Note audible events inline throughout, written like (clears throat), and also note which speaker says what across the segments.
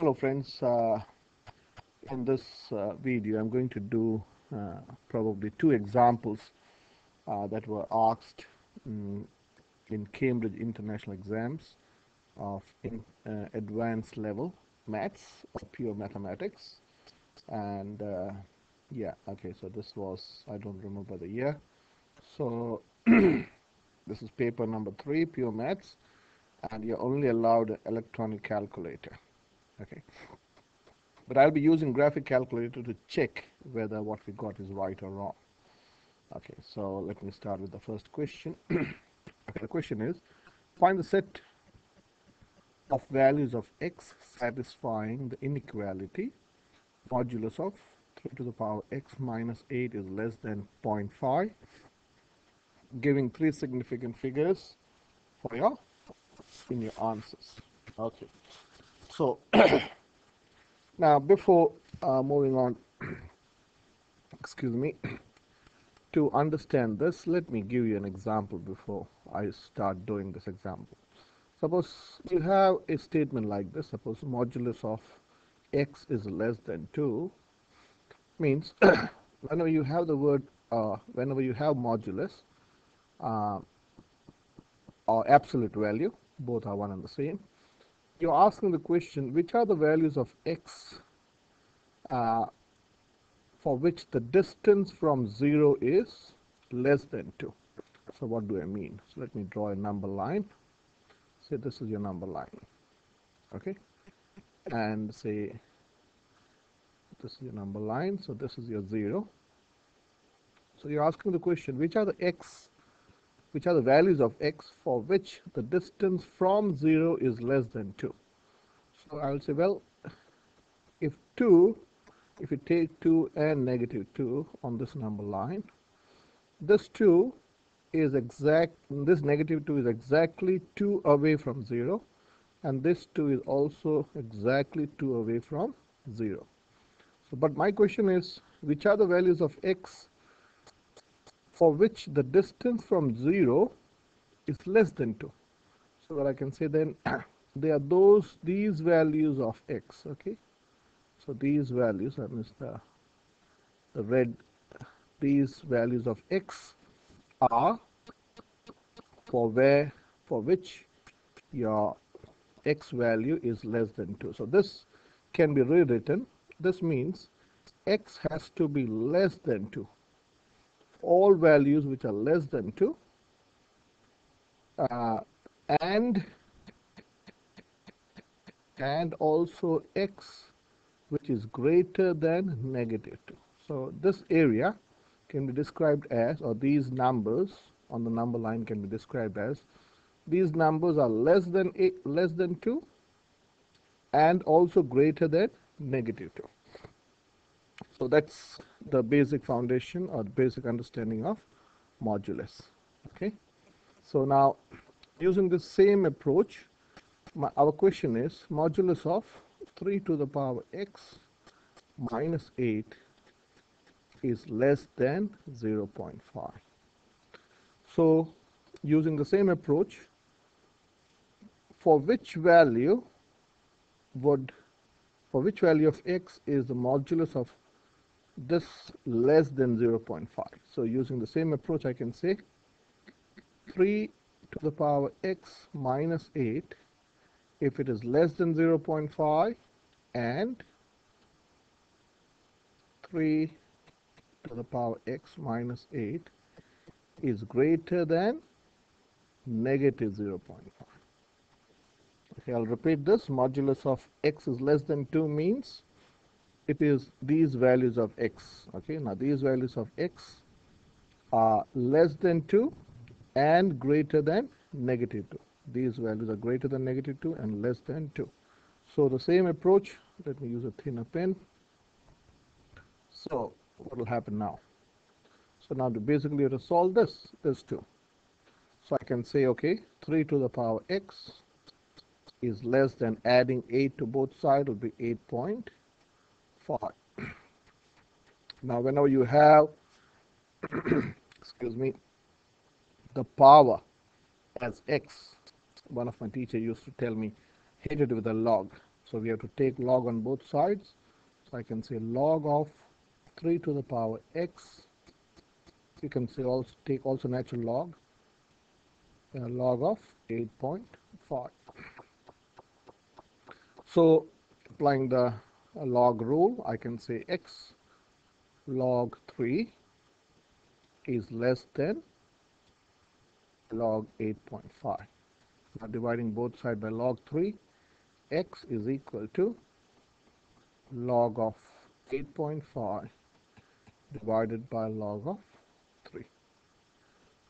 Speaker 1: Hello friends, uh, in this uh, video I'm going to do uh, probably two examples uh, that were asked mm, in Cambridge International Exams of in, uh, advanced level maths pure mathematics. And uh, yeah okay so this was I don't remember the year. So (clears throat) this is paper number three pure maths. And you're only allowed an electronic calculator okay. But I'll be using graphic calculator to check whether what we got is right or wrong. Okay so let me start with the first question. (clears throat) The question is find the set of values of x satisfying the inequality. Modulus of 3 to the power x minus 8 is less than 0.5 giving three significant figures for your in your answers. Okay so (clears throat) now before uh, moving on (clears throat) excuse me (clears throat) to understand this let me give you an example before I start doing this example. Suppose you have a statement like this suppose modulus of x is less than 2 means whenever you have the word uh, whenever you have modulus uh, or absolute value both are one and the same you're asking the question which are the values of x uh, for which the distance from 0 is less than 2 so what do I mean? So let me draw a number line. Say this is your number line okay? And say this is your number line so this is your 0 so you're asking the question which are the x which are the values of x for which the distance from 0 is less than 2. So I will say, well, if 2, if you take 2 and negative 2 on this number line, this 2 is exact, this negative 2 is exactly 2 away from 0, and this 2 is also exactly 2 away from 0. So, but my question is, which are the values of x for which the distance from 0 is less than 2. So what I can say then (clears throat) they are those these values of x okay? So these values I mean the the red these values of x are for where for which your x value is less than 2 so this can be rewritten. This means x has to be less than 2 all values which are less than 2 uh, and and also x which is greater than negative 2. So this area can be described as or these numbers on the number line can be described as these numbers are less than eight, less than 2 and also greater than negative 2. So that's the basic foundation or basic understanding of modulus. Okay. So now using the same approach, my, our question is modulus of 3 to the power x minus 8 is less than 0.5. So using the same approach, for which value would for which value of x is the modulus of this less than 0.5. So using the same approach, I can say 3 to the power x minus 8 if it is less than 0.5 and 3 to the power x minus 8 is greater than negative 0.5. Okay, I'll repeat this. Modulus of x is less than 2 means it is these values of x okay? Now these values of x are less than 2 and greater than negative 2 these values are greater than negative 2 and less than 2 so the same approach. Let me use a thinner pen. So what will happen now? So now to basically to solve this this 2 so I can say okay 3 to the power x is less than adding 8 to both sides will be 8 now, whenever you have, (clears throat) excuse me, the power as x, one of my teacher used to tell me, hit it with a log. So we have to take log on both sides. So I can say log of 3 to the power x. You can say also take also natural log, uh, log of 8.5. So applying the log rule, I can say x log 3 is less than log 8.5. Now dividing both sides by log 3, x is equal to log of 8.5 divided by log of 3.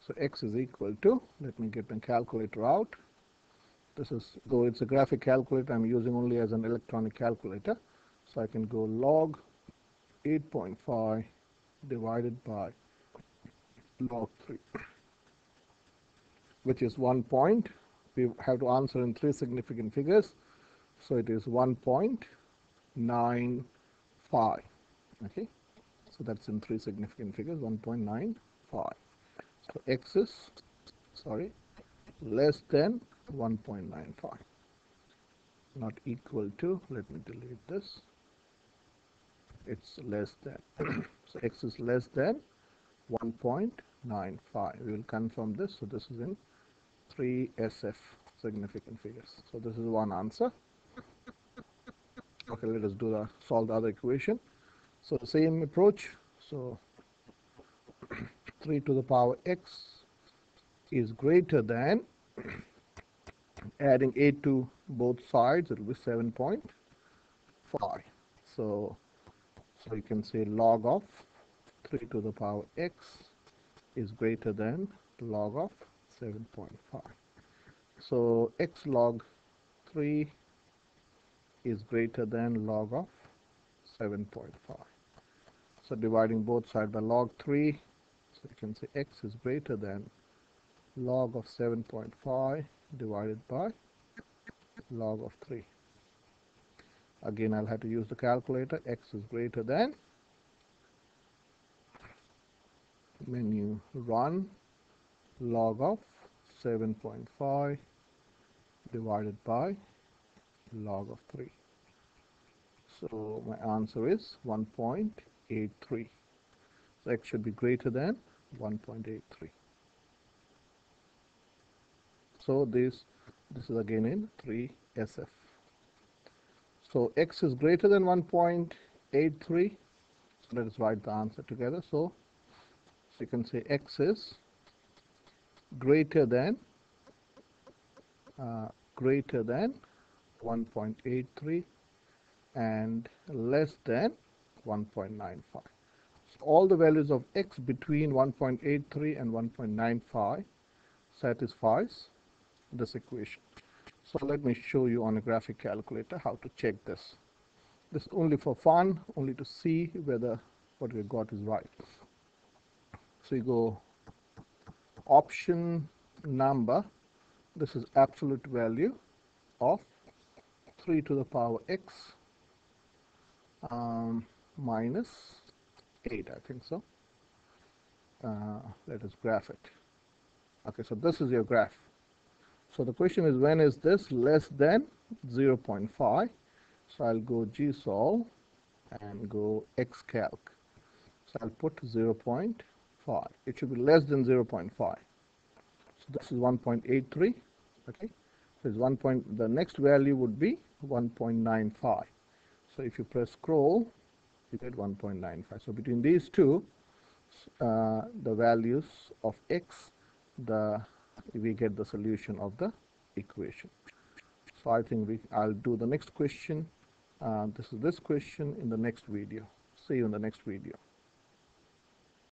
Speaker 1: So x is equal to, let me get my calculator out. This is, though it's a graphic calculator, I'm using only as an electronic calculator. So I can go log 8.5 divided by log 3 which is 1 point. We have to answer in three significant figures. So it is 1.95. Okay. So that's in three significant figures 1.95. So x is, sorry, less than 1.95. Not equal to, let me delete this. It's less than. (clears throat) so x is less than 1.95. We will confirm this. So this is in 3 SF significant figures. So this is one answer. Okay, let us do the solve the other equation. So same approach. So (clears throat) 3 to the power x is greater than (clears throat) adding 8 to both sides, it will be 7.5. So, so you can say log of 3 to the power x is greater than log of 7.5. So x log 3 is greater than log of 7.5. So dividing both sides by log 3, so you can say x is greater than log of 7.5 divided by log of 3. Again, I'll have to use the calculator. x is greater than, you run log of 7.5 divided by log of 3. So my answer is 1.83. So x should be greater than 1.83. So this this is again in 3SF. So x is greater than 1.83. So let us write the answer together. So, you can say x is greater than uh, greater than 1.83 and less than 1.95. So all the values of x between 1.83 and 1.95 satisfies this equation. So let me show you on a graphic calculator how to check this. This is only for fun, only to see whether what we got is right. So you go option number this is absolute value of 3 to the power x um, minus 8 I think so uh, let us graph it okay so this is your graph so the question is when is this less than 0.5 so I'll go gsolve and go xcalc. So I'll put 0.5 it should be less than 0.5 so this is 1.83 okay? So it's 1 point the next value would be 1.95 so if you press scroll you get 1.95 so between these two uh, the values of x the we get the solution of the equation. So I think we I'll do the next question uh, this is this question in the next video. See you in the next video